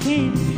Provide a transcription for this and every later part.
keep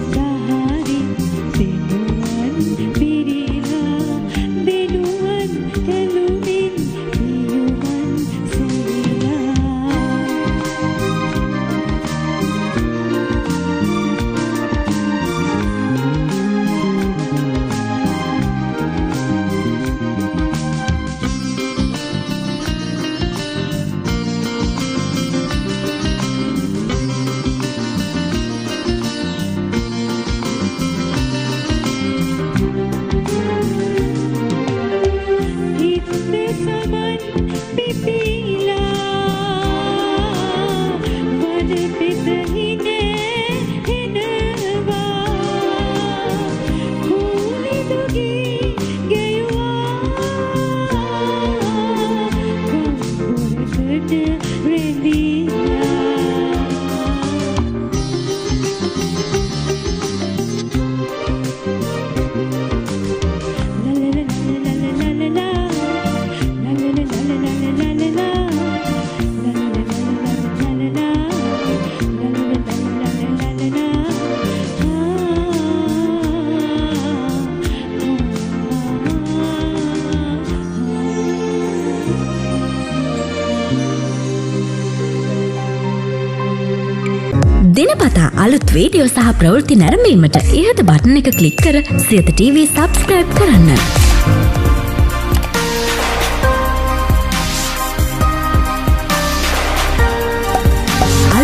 දිනපතා අලුත් video සහ ප්‍රවෘත්ති නැරඹීමට ඉහත බටන එක කලික් කර සියත TV සබස්ක්‍රයිබ් කරන්න.